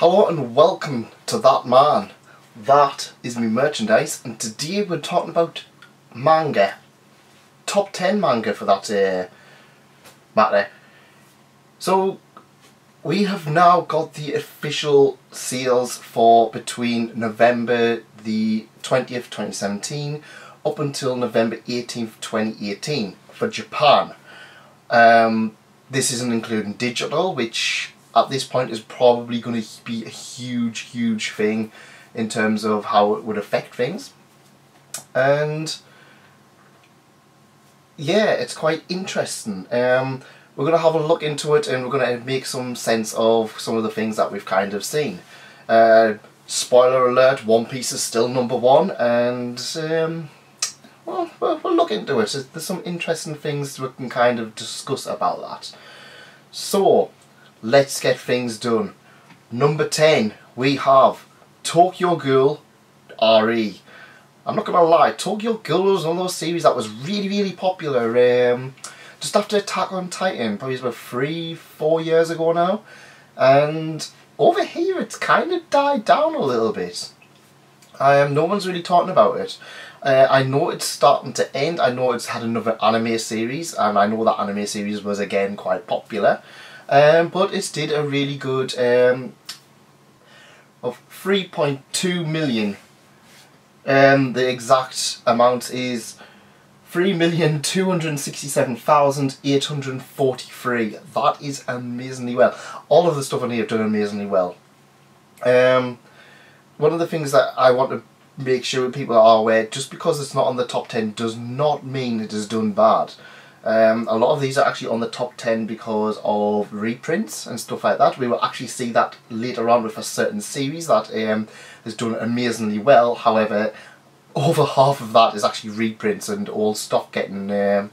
Hello and welcome to That Man. That is my merchandise and today we're talking about manga. Top 10 manga for that uh, matter. So we have now got the official sales for between November the 20th 2017 up until November 18th 2018 for Japan. Um, this isn't including digital which at this point is probably going to be a huge, huge thing in terms of how it would affect things. And yeah, it's quite interesting. Um, we're going to have a look into it and we're going to make some sense of some of the things that we've kind of seen. Uh, spoiler alert, One Piece is still number one and um, well, we'll look into it. There's some interesting things we can kind of discuss about that. So, let's get things done. Number 10, we have Tokyo Ghoul RE. I'm not gonna lie, Tokyo Ghoul was one of those series that was really, really popular. Um, just after Attack on Titan, probably about three, four years ago now. And over here, it's kind of died down a little bit. Um, no one's really talking about it. Uh, I know it's starting to end. I know it's had another anime series, and I know that anime series was again quite popular. Um, but it did a really good um, of 3.2 million. Um, the exact amount is 3,267,843. That is amazingly well. All of the stuff on here have done amazingly well. Um, one of the things that I want to make sure people are aware, just because it's not on the top 10 does not mean it is done bad. Um, a lot of these are actually on the top 10 because of reprints and stuff like that. We will actually see that later on with a certain series that um, has done amazingly well. However, over half of that is actually reprints and old stock getting um,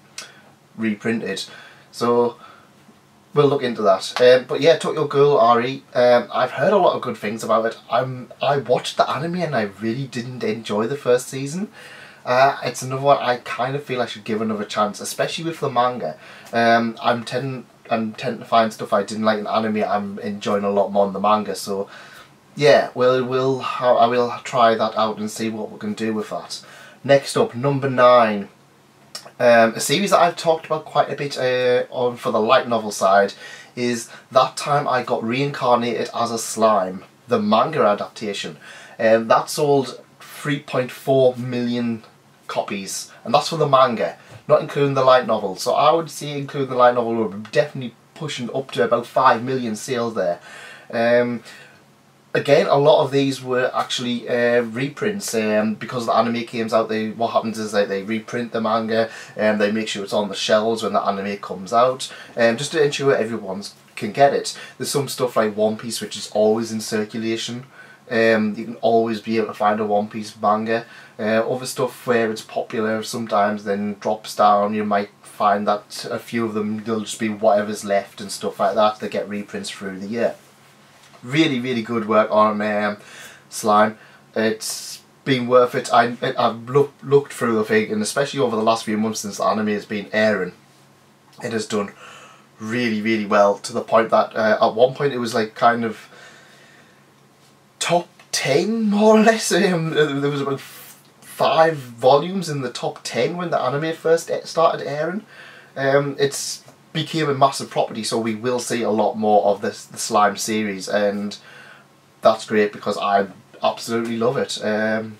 reprinted. So we'll look into that. Um, but yeah, Tokyo Ghoul RE, um, I've heard a lot of good things about it. I'm I watched the anime and I really didn't enjoy the first season. Uh, it's another one I kind of feel I should give another chance, especially with the manga. Um, I'm tend I'm tend to find stuff I didn't like in anime. I'm enjoying a lot more in the manga. So yeah, we'll we'll I will try that out and see what we can do with that. Next up, number nine. Um, a series that I've talked about quite a bit uh, on for the light novel side is that time I got reincarnated as a slime, the manga adaptation. Um, that sold 3.4 million copies, and that's for the manga, not including the light novel. So I would say including the light novel, we're definitely pushing up to about 5 million sales there. Um, again, a lot of these were actually uh, reprints um, because the anime comes out. They what happens is that they reprint the manga and they make sure it's on the shelves when the anime comes out, um, just to ensure everyone can get it. There's some stuff like One Piece which is always in circulation. Um, you can always be able to find a One Piece manga. Uh, other stuff where it's popular sometimes then drops down. You might find that a few of them they'll just be whatever's left and stuff like that. They get reprints through the year. Really, really good work on um, Slime. It's been worth it. I, I've look, looked through the thing and especially over the last few months since the anime has been airing, it has done really, really well to the point that uh, at one point it was like kind of 10 more or less. Um, there was about five volumes in the top 10 when the anime first started airing. Um, it's became a massive property so we will see a lot more of this the slime series and that's great because I absolutely love it. Um,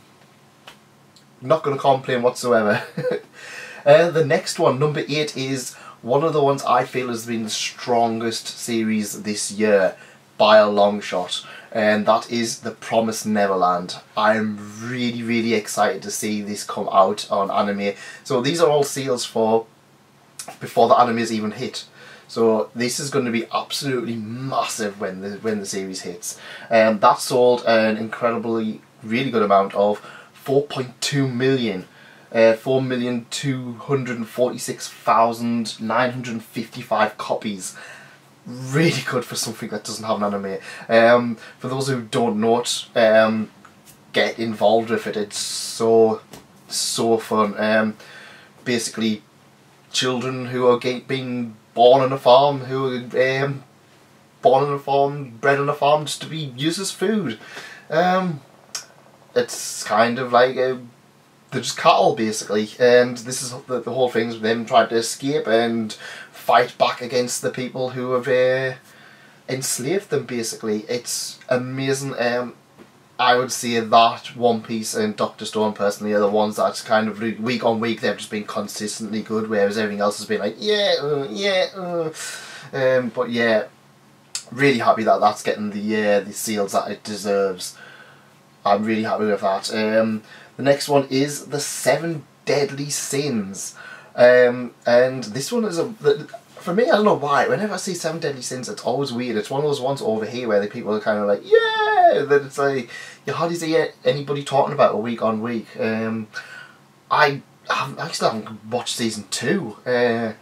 not going to complain whatsoever. uh, the next one, number 8, is one of the ones I feel has been the strongest series this year by a long shot and that is The Promised Neverland. I'm really really excited to see this come out on anime. So these are all sales for before the anime is even hit. So this is going to be absolutely massive when the when the series hits. And um, that sold an incredibly really good amount of 4.2 million. Uh, 4,246,955 copies really good for something that doesn't have an anime. Um, for those who don't know it, um, get involved with it. It's so, so fun. Um, basically, children who are being born on a farm who are um, born on a farm, bred on a farm, just to be used as food. Um, it's kind of like a, they're just cattle basically, and this is the, the whole thing's them trying to escape and fight back against the people who have uh, enslaved them. Basically, it's amazing. Um, I would say that One Piece and Doctor Stone personally are the ones that's kind of week on week they've just been consistently good, whereas everything else has been like yeah, uh, yeah. Uh. Um, but yeah, really happy that that's getting the uh, the seals that it deserves. I'm really happy with that. Um, the next one is the Seven Deadly Sins, um, and this one is a. For me, I don't know why. Whenever I see Seven Deadly Sins, it's always weird. It's one of those ones over here where the people are kind of like, yeah, that it's like you hardly see anybody talking about a week on week. Um, I haven't, I still haven't watched season two. Uh,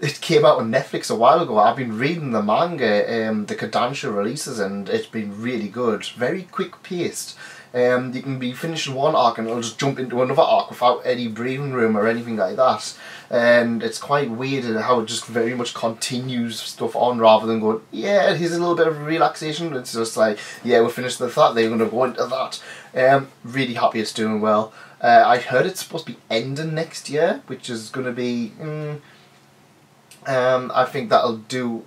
it came out on Netflix a while ago. I've been reading the manga, um, the Kodansha releases, and it's been really good. Very quick paced. Um, you can be finishing one arc and it'll just jump into another arc without any breathing room or anything like that. And it's quite weird how it just very much continues stuff on rather than going, yeah, here's a little bit of relaxation. It's just like, yeah, we're finished with that, they're going to go into that. Um, really happy it's doing well. Uh, I heard it's supposed to be ending next year, which is going to be... Mm, um, I think that'll do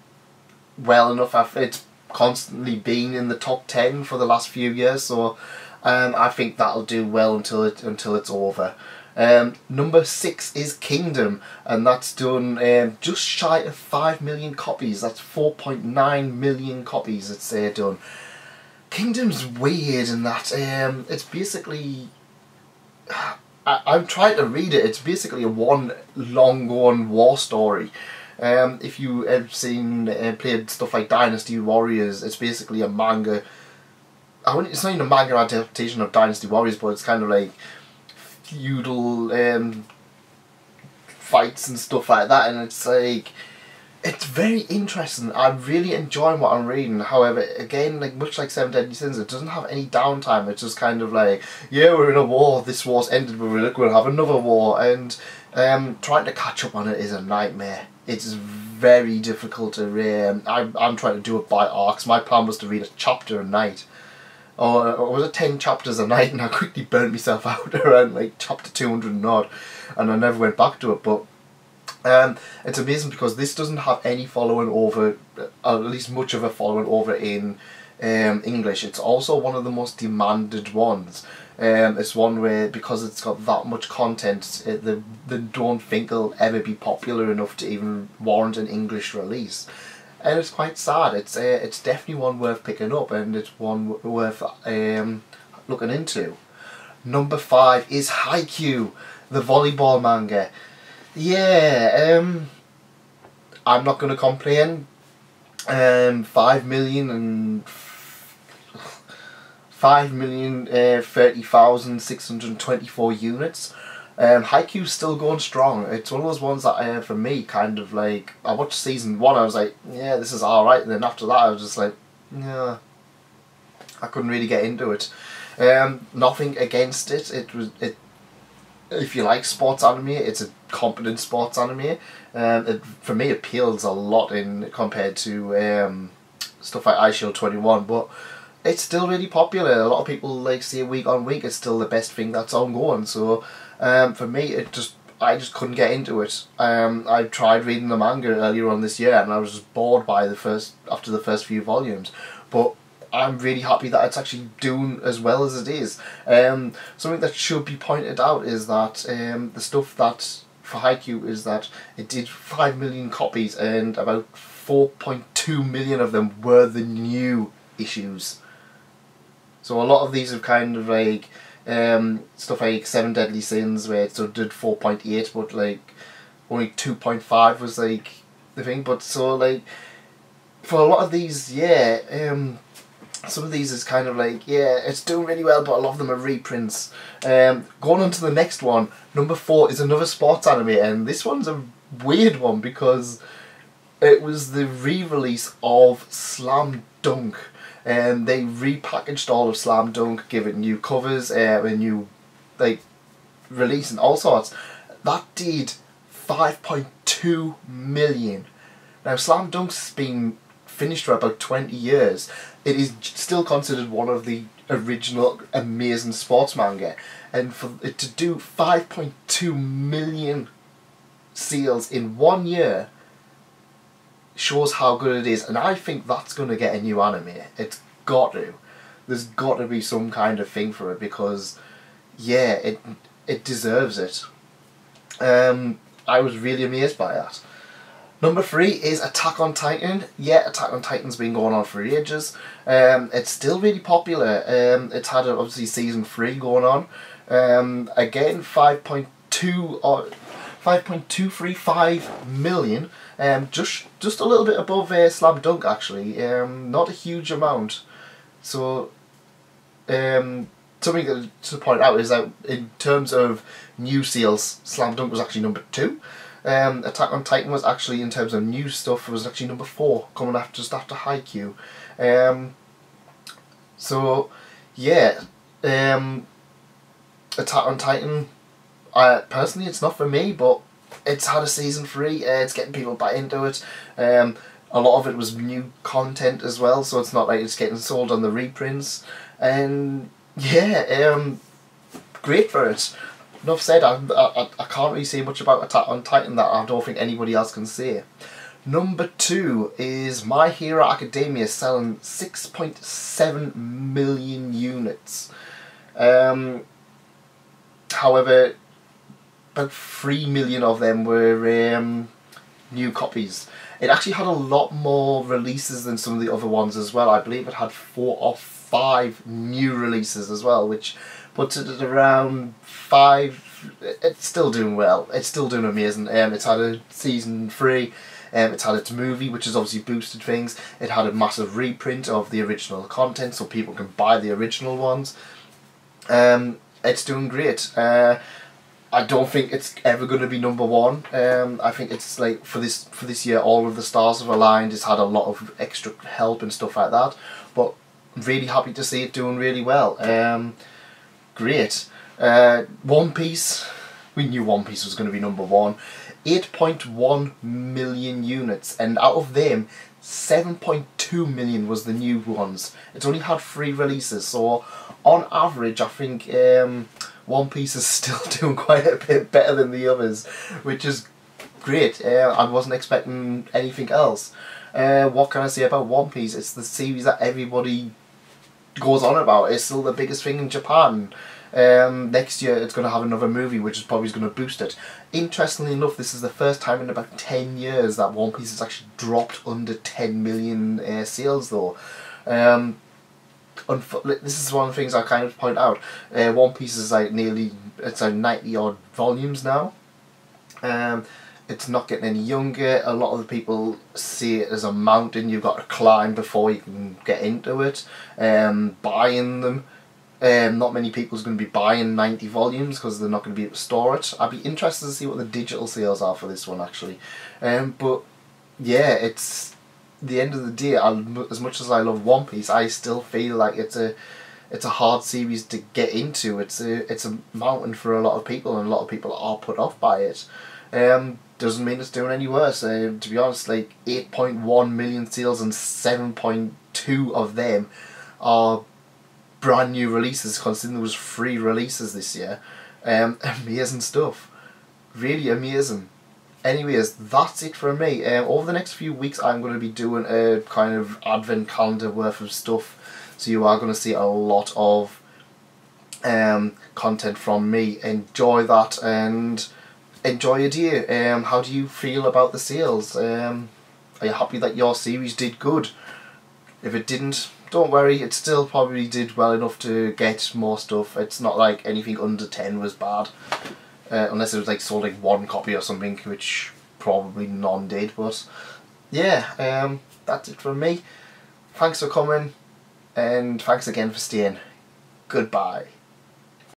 well enough. It's constantly been in the top ten for the last few years, so um, I think that'll do well until it until it's over. Um, number six is Kingdom, and that's done um, just shy of five million copies. That's four point nine million copies. It's uh, done. Kingdom's weird in that um, it's basically I, I'm trying to read it. It's basically a one long going war story. Um, if you have seen uh, played stuff like Dynasty Warriors, it's basically a manga. I wouldn't, it's not even a manga adaptation of Dynasty Warriors, but it's kind of like feudal um, fights and stuff like that, and it's like it's very interesting. I'm really enjoying what I'm reading. However, again, like much like Seven Deadly Sins, it doesn't have any downtime. It's just kind of like, yeah, we're in a war. This war's ended, but we're to have another war, and um, trying to catch up on it is a nightmare it's very difficult to read. Um, I'm, I'm trying to do it by arcs. My plan was to read a chapter a night. Or, or was it 10 chapters a night and I quickly burnt myself out around like chapter 200 and odd and I never went back to it but um, it's amazing because this doesn't have any following over, uh, at least much of a following over in um, English. It's also one of the most demanded ones. Um, it's one where because it's got that much content, it, the they don't think it'll ever be popular enough to even warrant an English release, and it's quite sad. It's uh, it's definitely one worth picking up, and it's one worth um, looking into. Number five is Haikyuu, the volleyball manga. Yeah, um, I'm not gonna complain. Um, five million and 5,030,624 uh, units. Um, Haikyuu's still going strong. It's one of those ones that, uh, for me, kind of like, I watched season one, I was like, yeah, this is alright, and then after that I was just like, yeah, I couldn't really get into it. Um, nothing against it, it was, it, if you like sports anime, it's a competent sports anime. Um, it, for me, it appeals a lot in compared to um, stuff like Eyeshield 21, but it's still really popular. A lot of people like see week on week. It's still the best thing that's ongoing. So um, for me, it just I just couldn't get into it. Um, I tried reading the manga earlier on this year, and I was just bored by the first after the first few volumes. But I'm really happy that it's actually doing as well as it is. Um, something that should be pointed out is that um, the stuff that for Haikyuu is that it did 5 million copies and about 4.2 million of them were the new issues. So a lot of these are kind of like um, stuff like Seven Deadly Sins where it sort of did 4.8 but like only 2.5 was like the thing. But so like for a lot of these, yeah, um, some of these is kind of like, yeah, it's doing really well, but a lot of them are reprints. Um, going on to the next one, number four is another sports anime, and this one's a weird one because it was the re-release of Slam Dunk and they repackaged all of Slam Dunk, give it new covers, uh, a new like release and all sorts. That did 5.2 million. Now Slam Dunk's been finished for about 20 years, it is still considered one of the original amazing sports manga. And for it to do 5.2 million seals in one year shows how good it is. And I think that's going to get a new anime. It's got to. There's got to be some kind of thing for it because, yeah, it it deserves it. Um, I was really amazed by that. Number three is Attack on Titan. Yeah, Attack on Titan's been going on for ages. Um, it's still really popular. Um, it's had obviously season three going on. Um, again, 5.2 or 5.235 million. Um, just just a little bit above uh, Slam Dunk actually. Um, not a huge amount. So, um, something to point out is that in terms of new seals, Slam Dunk was actually number two. Um, Attack on Titan was actually, in terms of new stuff, was actually number four, coming after just after Haikyuu. Um, so, yeah, um, Attack on Titan, I, personally, it's not for me, but it's had a season three, uh, it's getting people back into it. Um, a lot of it was new content as well, so it's not like it's getting sold on the reprints. And yeah, um, great for it enough said, I, I, I can't really say much about Attack on Titan that I don't think anybody else can say. Number two is My Hero Academia selling 6.7 million units. Um, however, about 3 million of them were um, new copies. It actually had a lot more releases than some of the other ones as well. I believe it had four or five new releases as well, which puts it at around five. It's still doing well. It's still doing amazing. Um, it's had a season three. Um, it's had its movie, which has obviously boosted things. It had a massive reprint of the original content, so people can buy the original ones. Um, it's doing great. Uh, I don't think it's ever going to be number one. Um, I think it's like for this for this year, all of the stars have aligned. It's had a lot of extra help and stuff like that. But really happy to see it doing really well. Um, great. Uh, One Piece, we knew One Piece was going to be number one. 8.1 million units, and out of them, 7.2 million was the new ones. It's only had three releases, so on average, I think um, One Piece is still doing quite a bit better than the others, which is great. Uh, I wasn't expecting anything else. Uh, what can I say about One Piece? It's the series that everybody goes on about. It's still the biggest thing in Japan. Um, next year it's going to have another movie which is probably going to boost it. Interestingly enough, this is the first time in about 10 years that One Piece has actually dropped under 10 million uh, sales though. Um, this is one of the things I kind of point out. Uh, One Piece is like nearly, it's like 90 odd volumes now. Um, it's not getting any younger. A lot of the people see it as a mountain you've got to climb before you can get into it. Um, buying them, um, not many people's going to be buying 90 volumes because they're not going to be able to store it. I'd be interested to see what the digital sales are for this one actually. Um, but yeah, it's the end of the day. I'll, as much as I love One Piece, I still feel like it's a it's a hard series to get into. It's a it's a mountain for a lot of people, and a lot of people are put off by it. Um, doesn't mean it's doing any worse. Uh, to be honest, like 8.1 million sales and 7.2 of them are brand new releases, considering there was three releases this year. Um, amazing stuff. Really amazing. Anyways, that's it from me. Um, over the next few weeks, I'm going to be doing a kind of advent calendar worth of stuff. So you are going to see a lot of um, content from me. Enjoy that and enjoy your day. Um, how do you feel about the sales? Um, are you happy that your series did good? If it didn't, don't worry, it still probably did well enough to get more stuff. It's not like anything under 10 was bad. Uh, unless it was like sold like one copy or something, which probably none did. But yeah, um, that's it from me. Thanks for coming, and thanks again for staying. Goodbye.